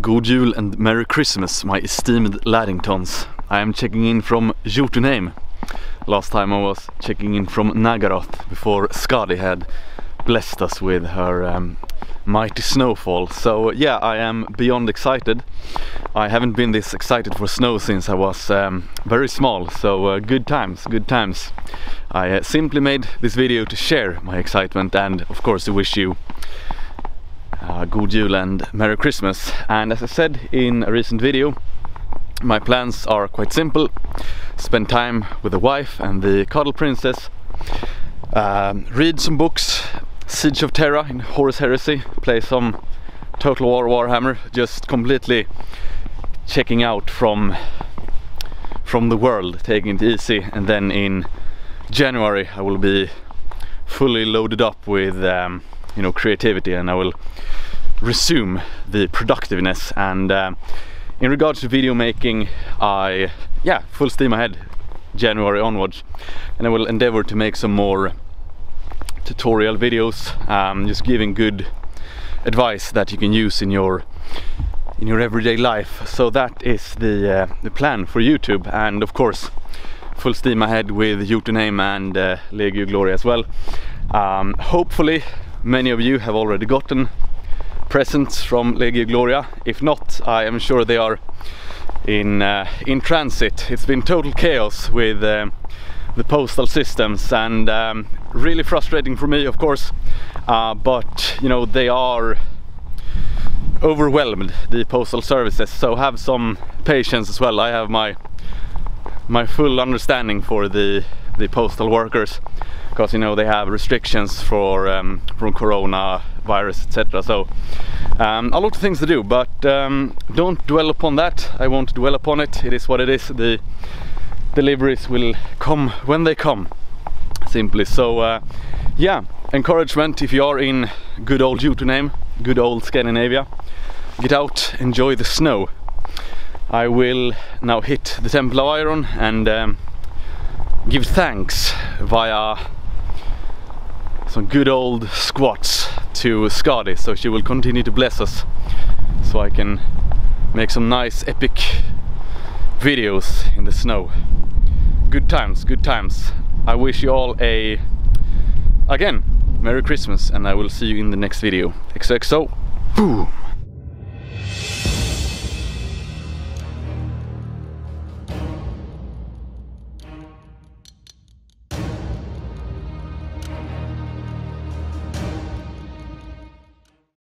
God Jul and Merry Christmas, my esteemed Laddingtons. I am checking in from Jotunheim. Last time I was checking in from Naggaroth before Skadi had blessed us with her um, mighty snowfall. So yeah, I am beyond excited. I haven't been this excited for snow since I was um, very small, so uh, good times, good times. I uh, simply made this video to share my excitement and of course to wish you God Jul and Merry Christmas. And as I said in a recent video, my plans are quite simple. Spend time with the wife and the cuddle princess. Um, read some books, Siege of Terra in Horus Heresy, play some Total War Warhammer, just completely checking out from from the world, taking it easy, and then in January I will be fully loaded up with um, you know creativity, and I will resume the productiveness. And uh, in regards to video making, I yeah full steam ahead January onwards, and I will endeavor to make some more tutorial videos, um, just giving good advice that you can use in your in your everyday life. So that is the uh, the plan for YouTube, and of course, full steam ahead with Jotunheim and uh, Legio Gloria as well. Um, hopefully, many of you have already gotten presents from Legio Gloria. If not, I am sure they are in uh, in transit. It's been total chaos with uh, the postal systems and um, really frustrating for me, of course. Uh, but you know they are overwhelmed the postal services so have some patience as well i have my my full understanding for the the postal workers because you know they have restrictions for um, from corona virus etc so um, a lot of things to do but um, don't dwell upon that. I won't dwell upon it. It is what it is. The deliveries will come when they come simply. So uh, yeah encouragement if you are in good old Jotunheim good old Scandinavia. Get out enjoy the snow I will now hit the Temple of Iron and um, give thanks via some good old squats to Skadi so she will continue to bless us so I can make some nice epic videos in the snow. Good times good times. I wish you all a again Merry Christmas and I will see you in the next video. XOXO boom